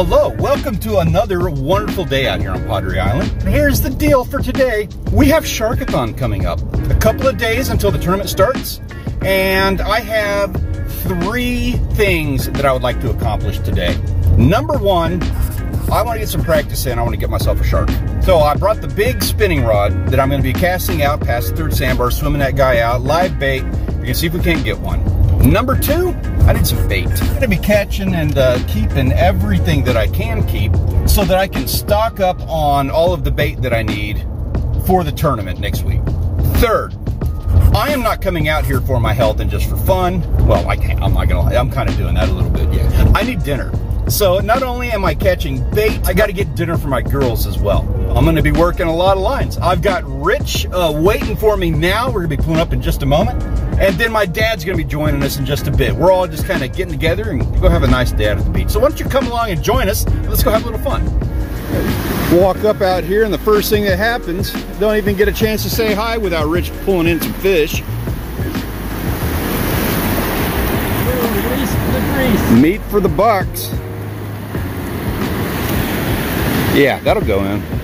Hello, welcome to another wonderful day out here on Padre Island. And here's the deal for today. We have Sharkathon coming up. A couple of days until the tournament starts, and I have three things that I would like to accomplish today. Number one, I want to get some practice in. I want to get myself a shark. So I brought the big spinning rod that I'm going to be casting out past the third sandbar, swimming that guy out, live bait. We can see if we can't get one. Number two, I need some bait. I'm to be catching and uh, keeping everything that I can keep so that I can stock up on all of the bait that I need for the tournament next week. Third, I am not coming out here for my health and just for fun. Well, I can't, I'm not gonna lie, I'm kind of doing that a little bit, yeah. I need dinner. So not only am I catching bait, I gotta get dinner for my girls as well. I'm gonna be working a lot of lines. I've got Rich uh, waiting for me now. We're gonna be pulling up in just a moment. And then my dad's gonna be joining us in just a bit. We're all just kind of getting together and go have a nice day out at the beach. So why don't you come along and join us? Let's go have a little fun. Walk up out here and the first thing that happens, don't even get a chance to say hi without Rich pulling in some fish. Meat for the bucks. Yeah, that'll go in.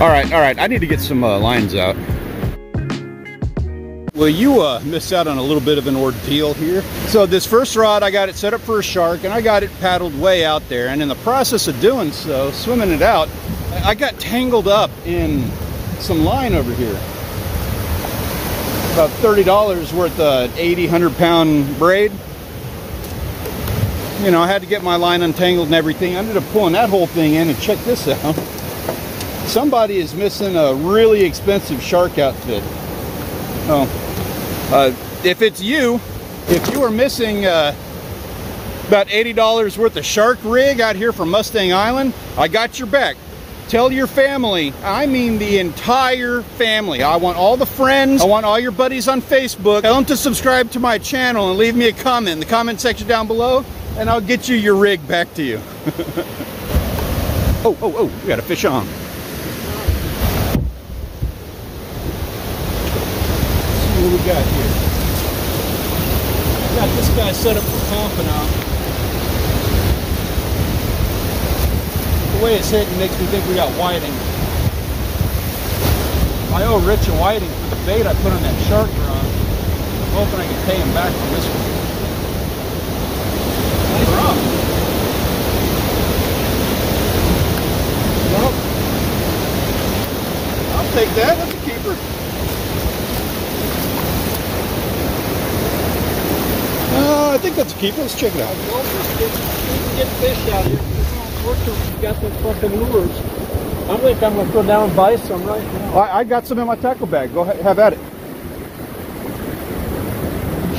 All right, all right. I need to get some uh, lines out. Well, you uh, missed out on a little bit of an ordeal here. So this first rod, I got it set up for a shark, and I got it paddled way out there. And in the process of doing so, swimming it out, I got tangled up in some line over here. About $30 worth of 80, 100 pound braid you know, I had to get my line untangled and everything. I ended up pulling that whole thing in and check this out. Somebody is missing a really expensive shark outfit. Oh, uh, if it's you, if you are missing uh, about $80 worth of shark rig out here from Mustang Island, I got your back. Tell your family, I mean the entire family. I want all the friends, I want all your buddies on Facebook. Tell them to subscribe to my channel and leave me a comment in the comment section down below and I'll get you your rig back to you. oh, oh, oh, we got a fish on. See what we got here. Got this guy set up for pompano. The way it's hitting makes me think we got whiting. I owe Rich a whiting for the bait I put on that shark run. I'm hoping I can pay him back for this one. I'll take that. That's a keeper. Uh, I think that's a keeper. Let's check it out. Well, get, get fish out here. Fortunately, you got those fucking lures. I think I'm gonna go down and buy some right now. I, I got some in my tackle bag. Go ahead, have at it.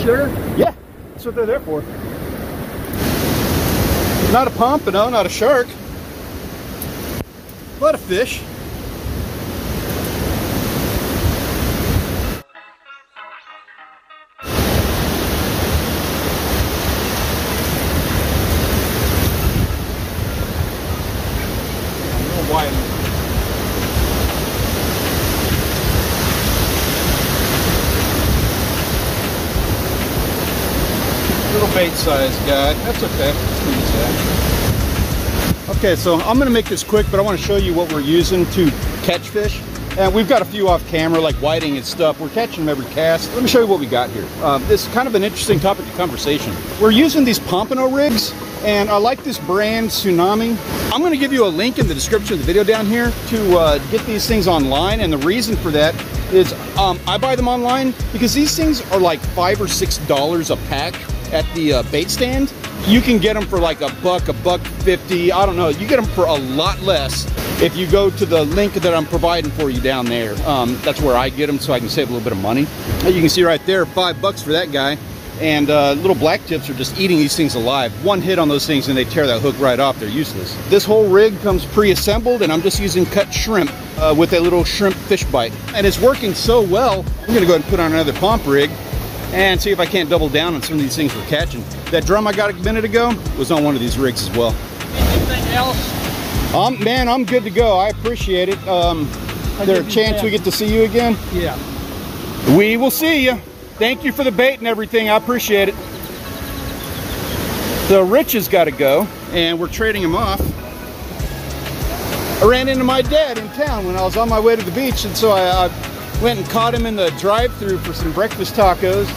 Sure? Yeah, that's what they're there for. Not a pompano, not a shark. But a fish. Little bait size guy. That's okay. Okay, so I'm gonna make this quick, but I want to show you what we're using to catch fish. And we've got a few off camera, like whiting and stuff. We're catching them every cast. Let me show you what we got here. Uh, this is kind of an interesting topic of conversation. We're using these pompano rigs, and I like this brand, Tsunami. I'm gonna give you a link in the description of the video down here to uh, get these things online, and the reason for that is um, I buy them online because these things are like five or six dollars a pack at the uh, bait stand. You can get them for like a buck, a buck 50, I don't know. You get them for a lot less if you go to the link that I'm providing for you down there. Um, that's where I get them so I can save a little bit of money. You can see right there, five bucks for that guy. And uh, little black tips are just eating these things alive. One hit on those things and they tear that hook right off. They're useless. This whole rig comes pre-assembled and I'm just using cut shrimp uh, with a little shrimp fish bite. And it's working so well, I'm gonna go ahead and put on another pomp rig and see if I can't double down on some of these things we're catching. That drum I got a minute ago was on one of these rigs as well. Anything else? Um, man, I'm good to go. I appreciate it. Um, there a chance we get to see you again? Yeah. We will see you. Thank you for the bait and everything. I appreciate it. So Rich has got to go. and we're trading him off. I ran into my dad in town when I was on my way to the beach, and so I, I went and caught him in the drive-through for some breakfast tacos.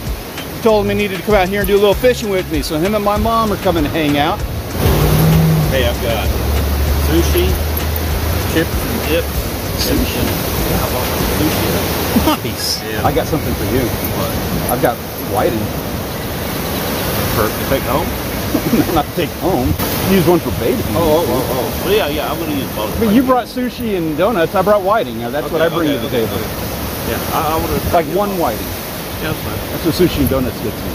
He told him he needed to come out here and do a little fishing with me, so him and my mom are coming to hang out. Hey, I've got sushi, chips and dip, sushi. Yeah, I sushi. Nice. Yeah. I got something for you. What? I've got whiting. For to take home? Not to take home. Use one for bait. Oh, oh, oh, oh. Well, yeah, yeah. I'm gonna use both. But you brought sushi and donuts. I brought whiting. Now that's what I bring okay, to the okay, table. Yeah, I, I would have Like one whiting. Yeah, that's fine. That's what sushi and donuts gets me.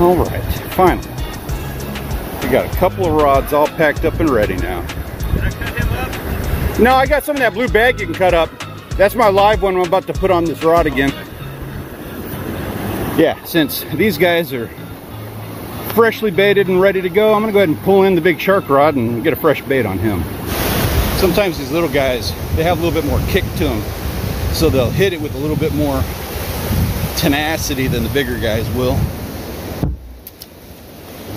All right, finally. We got a couple of rods all packed up and ready now. Did I cut him up? No, I got some of that blue bag you can cut up. That's my live one I'm about to put on this rod again. Yeah, since these guys are freshly baited and ready to go, I'm gonna go ahead and pull in the big shark rod and get a fresh bait on him. Sometimes these little guys, they have a little bit more kick to them. So they'll hit it with a little bit more tenacity than the bigger guys will.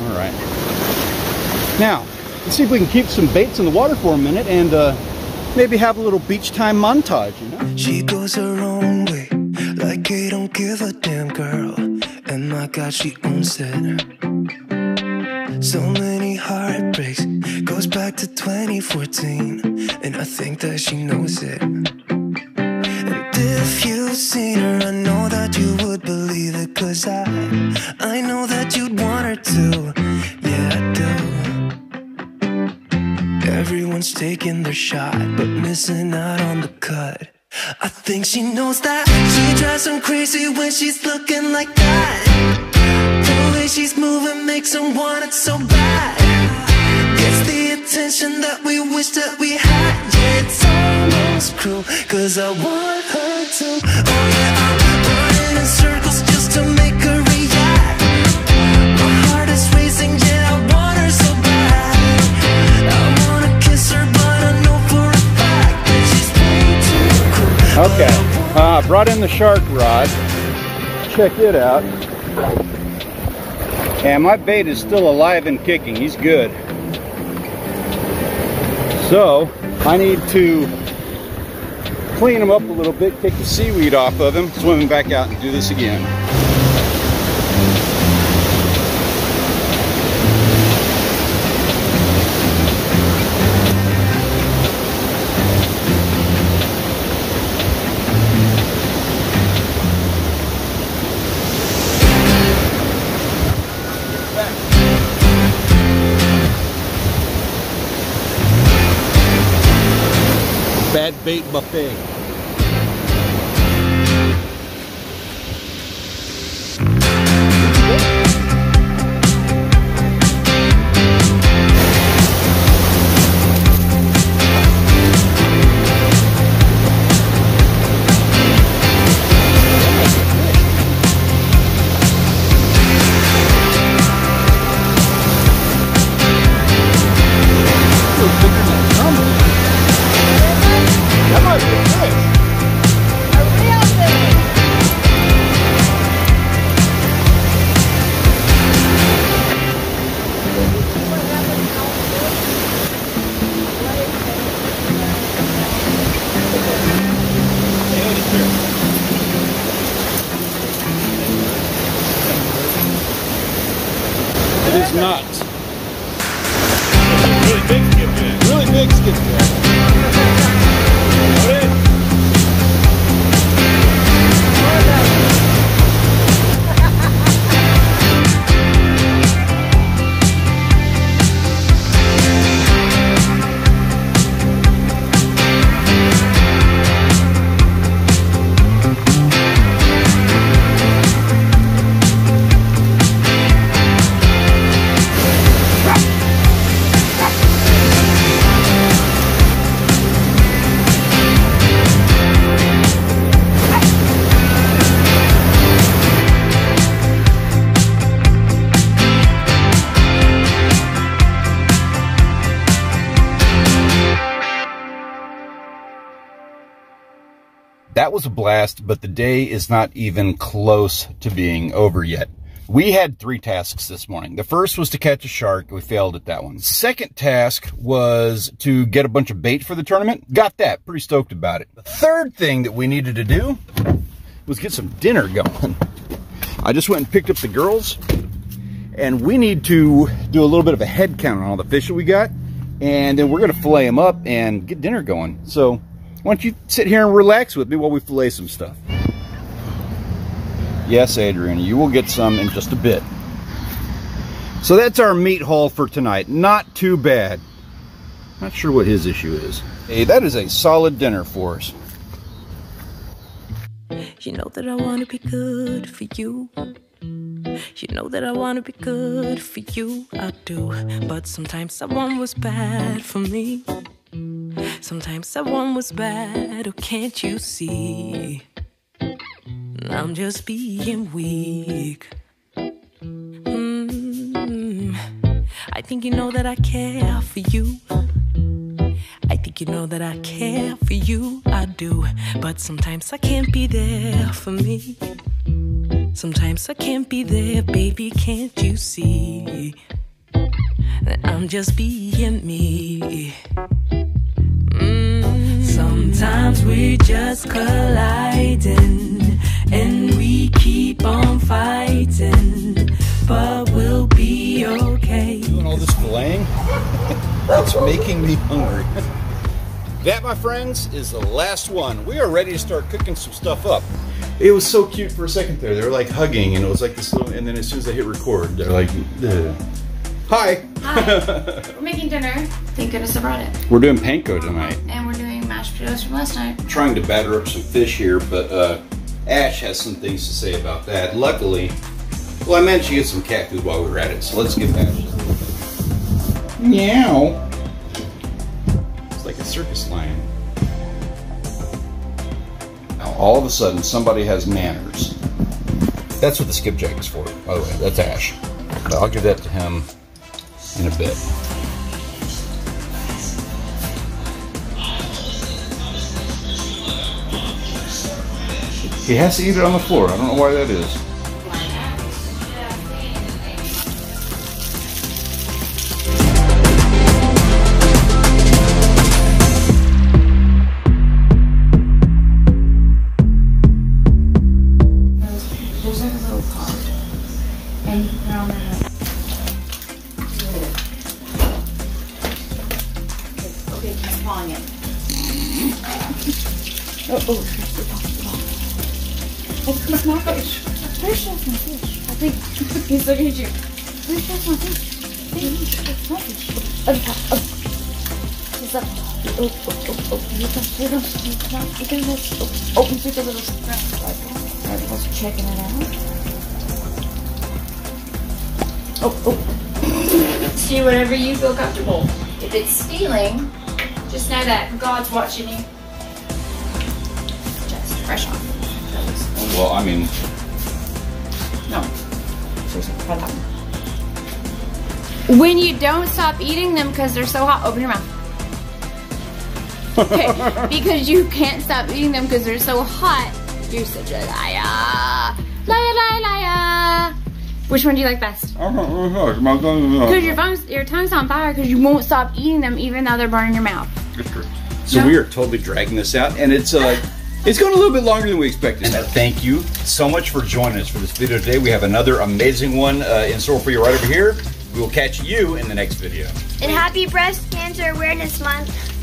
All right. Now, let's see if we can keep some baits in the water for a minute and uh, maybe have a little beach time montage, you know? She goes her own way, like I don't give a damn girl. And my God, she owns it. So many heartbreaks, goes back to 2014. And I think that she knows it. And if you've seen her, I know that you would believe it. Cause I, I know that you'd want her to. Yeah, I do. Everyone's taking their shot, but missing out on the cut. I think she knows that she drives him crazy when she's looking like that. Way she's moving makes him want it so bad. Gets the attention that we wish that we had. Yeah, it's almost cruel, cause I want her to. Oh yeah, I'm running in circles just to make her react. My heart is racing, yeah, I want her so bad. I wanna kiss her, but I know for a fact that she's way too cool. Okay, uh, brought in the shark rod. Check it out. And my bait is still alive and kicking. He's good. So, I need to clean him up a little bit, take the seaweed off of him, swim him back out and do this again. Bait buffet. It That was a blast, but the day is not even close to being over yet. We had three tasks this morning. The first was to catch a shark. We failed at that one. Second task was to get a bunch of bait for the tournament. Got that. Pretty stoked about it. The third thing that we needed to do was get some dinner going. I just went and picked up the girls and we need to do a little bit of a head count on all the fish that we got and then we're going to fillet them up and get dinner going. So why don't you sit here and relax with me while we fillet some stuff. Yes, Adrian, you will get some in just a bit. So that's our meat haul for tonight. Not too bad. Not sure what his issue is. Hey, that is a solid dinner for us. You know that I wanna be good for you. You know that I wanna be good for you. I do. But sometimes someone was bad for me. Sometimes someone was bad. Oh, can't you see? I'm just being weak. Mm, I think you know that I care for you. I think you know that I care for you. I do. But sometimes I can't be there for me. Sometimes I can't be there, baby. Can't you see? that I'm just being me. Mm, Sometimes we just colliding and we keep on fighting, but we'll be okay. Doing all this filleting, it's making me hungry. That, my friends, is the last one. We are ready to start cooking some stuff up. It was so cute for a second there. They were like hugging, and it was like this little. And then as soon as I hit record, they're like, Ugh. "Hi." Hi. we're making dinner. Thank goodness I brought it. We're doing panko tonight. And we're doing mashed potatoes from last night. trying to batter up some fish here, but uh, Ash has some things to say about that. Luckily, well, I managed to get some cat food while we were at it, so let's get Ash. Meow. It's like a circus lion. Now, all of a sudden, somebody has manners. That's what the skipjack is for, by the way. That's Ash. But I'll give that to him in a bit. He has to eat it on the floor. I don't know why that is. Keep it. Oh, oh, the ball, the ball. Oh, it's my fish. Fish, that's my fish. I think he's looking at you. Fish, that's my fish. Fish, that's my fish. Oh, oh, oh. What's up? Oh, oh, oh, oh. oh. You can see those. You can you can just oh, open through the little scratch like. Everyone's checking it out. Oh, oh. See whatever you feel comfortable. If it's stealing, just know that God's watching you. Just fresh off. Well, I mean, No. Seriously, try that one. When you don't stop eating them because they're so hot, open your mouth. Okay, because you can't stop eating them because they're so hot. You're such a liar. Liar, liar, liar. Which one do you like best? Because because your, tongue's- your tongue's on fire because you won't stop eating them even though they're burning your mouth. So No. we are totally dragging this out, and it's uh, it's going a little bit longer than we expected. And thank you so much for joining us for this video today. We have another amazing one uh, in store for you right over here. We will catch you in the next video. And happy Breast Cancer Awareness Month.